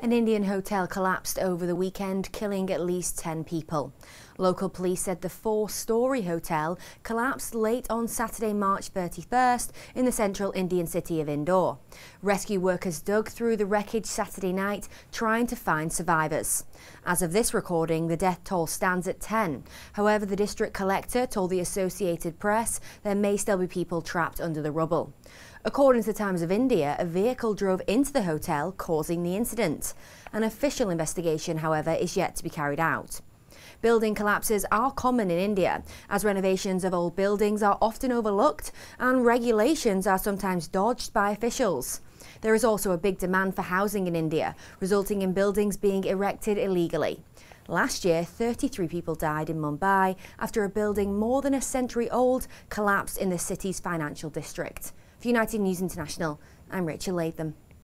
An Indian hotel collapsed over the weekend, killing at least 10 people. Local police said the four-storey hotel collapsed late on Saturday, March 31st in the central Indian city of Indore. Rescue workers dug through the wreckage Saturday night, trying to find survivors. As of this recording, the death toll stands at 10. However, the district collector told the Associated Press there may still be people trapped under the rubble. According to the Times of India, a vehicle drove into the hotel, causing the incident. An official investigation, however, is yet to be carried out. Building collapses are common in India, as renovations of old buildings are often overlooked and regulations are sometimes dodged by officials. There is also a big demand for housing in India, resulting in buildings being erected illegally. Last year, 33 people died in Mumbai after a building more than a century old collapsed in the city's financial district. For United News International, I'm Rachel Latham.